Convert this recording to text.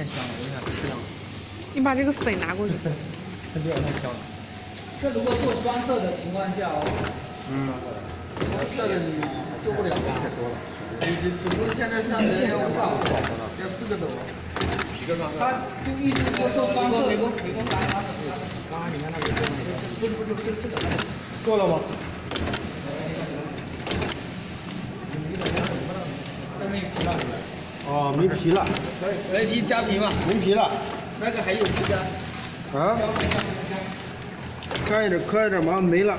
太香了，我想吃两个。你把这个粉拿过去。它这太香了。这如果做双色的情况下哦，嗯。双色的你做不了太多了。你你总共现在上面要五个，要四个斗。几个双色？他就一直做做双色。美国美国刚刚你看那个不是不是不是这个够了吗？哦，没皮了。没皮加皮嘛？没皮了。那个还有皮的。啊？快一点，快一点，马上没了。